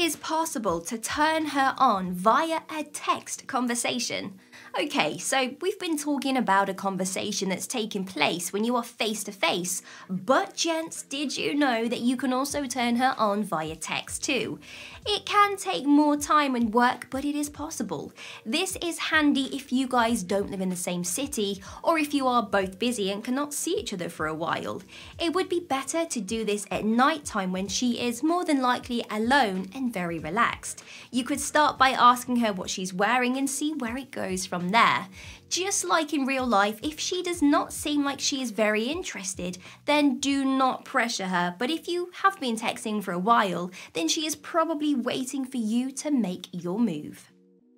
is possible to turn her on via a text conversation. Okay, so we've been talking about a conversation that's taking place when you are face to face, but gents, did you know that you can also turn her on via text too? It can take more time and work, but it is possible. This is handy if you guys don't live in the same city or if you are both busy and cannot see each other for a while. It would be better to do this at night time when she is more than likely alone and very relaxed. You could start by asking her what she's wearing and see where it goes from there. Just like in real life, if she does not seem like she is very interested, then do not pressure her. But if you have been texting for a while, then she is probably waiting for you to make your move.